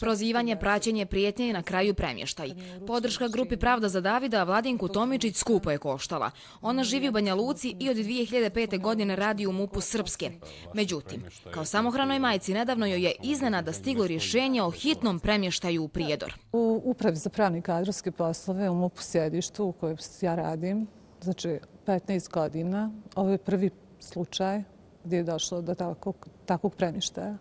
Prozivanje, praćenje, prijetnje i na kraju premještaj. Podrška grupi Pravda za Davida Vladinku Tomičić skupo je koštala. Ona živi u Banja Luci i od 2005. godine radi u MUP-u Srpske. Međutim, kao samohranoj majci nedavno joj je iznenada stiglo rješenje o hitnom premještaju u Prijedor. U Upravi za pravni kadrovske poslove u MUP-u sjedištu u kojem ja radim, znači 15 godina, ovo je prvi slučaj gdje je došlo do takvog, takvog premještaja.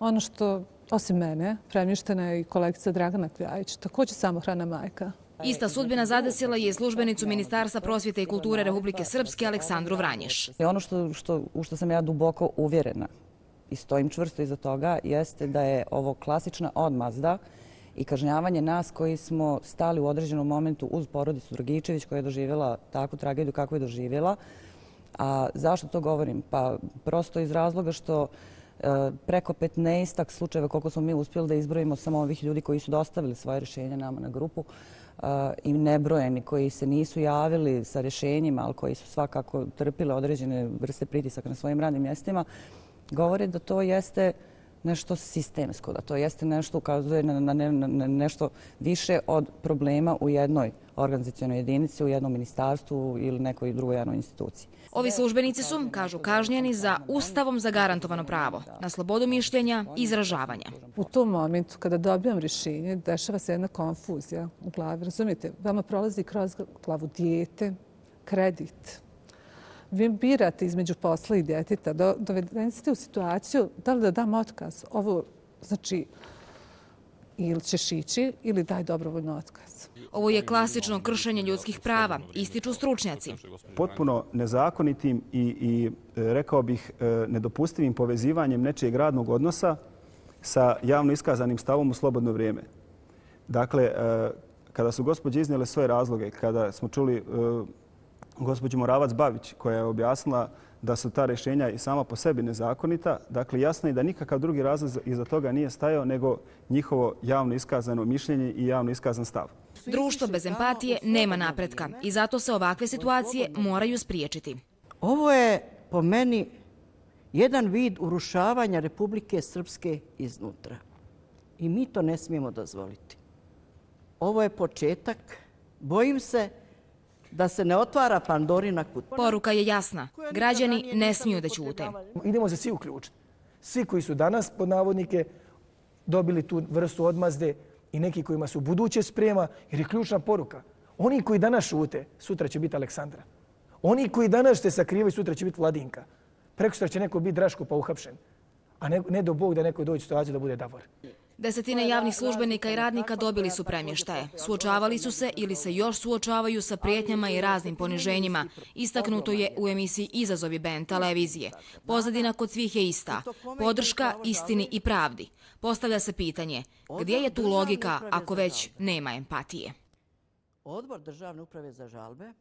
Ono što Osim mene, premještena je i kolekcija Dragana Kljajić, također samohrana majka. Ista sudbina zadesila je službenicu Ministarstva prosvjete i kulture Republike Srpske Aleksandru Vranješ. Ono što, što, u što sam ja duboko uvjerena i stojim čvrsto iza toga jeste da je ovo klasična odmazda i kažnjavanje nas koji smo stali u određenom momentu uz porodicu Dragičević koja je doživjela takvu tragediju kako je doživjela. A zašto to govorim? Pa prosto iz razloga što E, E, preko 15 slučajeva koliko smo mi uspjeli da izbrojimo samo ovih ljudi koji su dostavili svoje rješenje nama na grupu e, i nebrojeni koji se nisu javili sa rješenjima, ali koji su svakako trpile određene vrste pritisaka na svojim radnim mjestima, govore da to jeste nešto sistemsko, da to jeste nešto ukazuje na, na, na nešto više od problema u jednoj organizacijonoj jedinici, u jednom ministarstvu ili nekoj drugoj jednoj instituciji. Ovi službenici su, kažu, kažnjeni za ustavom zagarantovano pravo na slobodu mišljenja i izražavanja. U tom momentu, kada dobijam rješenje, dešava se jedna konfuzija u glavi. Razumijete, vama prolazi kroz glavu dijete, kredit, vi birate između posla i djeteta, dovedeni ste u situaciju da li da dam otkaz. Ovo znači ili ćeš ići ili daj dobrovoljno otkaz. Ovo je klasično kršenje ljudskih prava, ističu stručnjaci. Potpuno nezakonitim i, i rekao bih e, nedopustivim povezivanjem nečijeg radnog odnosa sa javno iskazanim stavom u slobodno vrijeme. Dakle, e, kada su gospođe iznijele svoje razloge, kada smo čuli e, gospođu Moravac-Bavić koja je objasnila da su ta rješenja i sama po sebi nezakonita. Dakle, jasno je da nikakav drugi razlog iza toga nije stajao nego njihovo javno iskazano mišljenje i javno iskazan stav. Društvo bez empatije nema napretka i zato se ovakve situacije moraju spriječiti. Ovo je po meni jedan vid urušavanja Republike Srpske iznutra. I mi to ne smijemo dozvoliti. Ovo je početak. Bojim se da se ne otvara Pandorina kut. Poruka je jasna. Građani ne smiju da ćute. Idemo se svi uključiti. Svi koji su danas pod navodnike dobili tu vrstu odmazde i neki kojima su buduće sprema, jer je ključna poruka. Oni koji danas šute, sutra će biti Aleksandra. Oni koji danas se sakrivaju, sutra će biti Vladinka. Preko sutra će neko biti Draško pa uhapšen. A ne, ne do Bog da neko dođe u situaciju da bude Davor. Desetine javnih službenika i radnika dobili su premještaje. Suočavali su se ili se još suočavaju sa prijetnjama i raznim poniženjima. Istaknuto je u emisiji Izazovi Ben televizije. Pozadina kod svih je ista. Podrška istini i pravdi. Postavlja se pitanje, gdje je tu logika ako već nema empatije? Odbor državne uprave za žalbe